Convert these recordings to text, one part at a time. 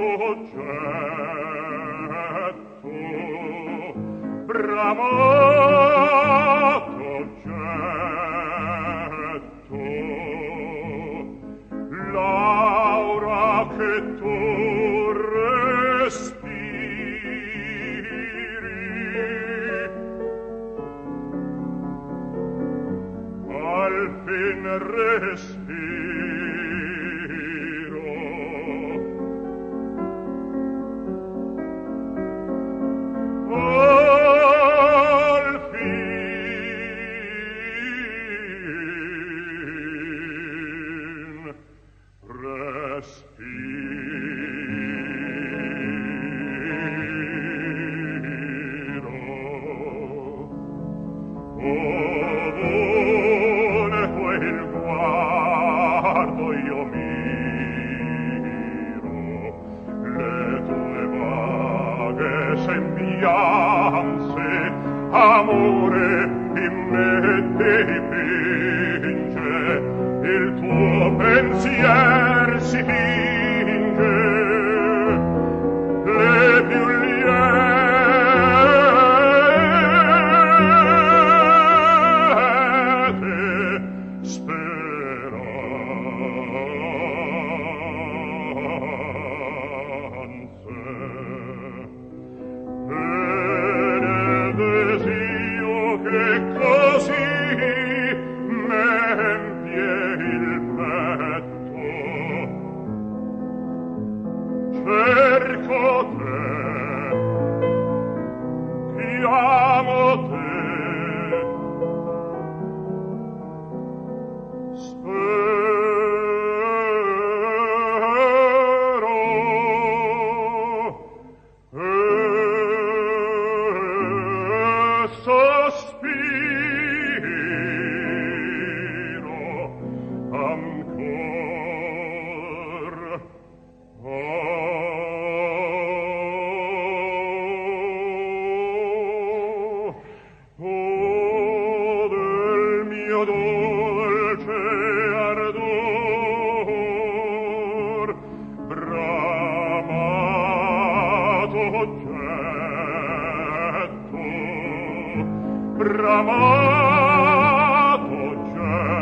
oggetto bramato oggetto l'aura che tu respiri al fin respiri. dove quel guardo io miro le tue vaghe sembianze amore in me il tuo pensier Oh. bramato getto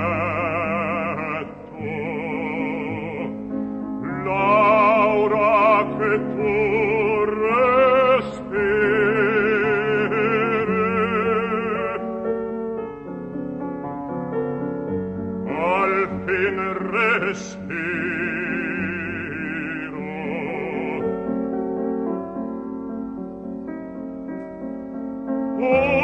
l'aura che tu respiri. Al fin respiri Oh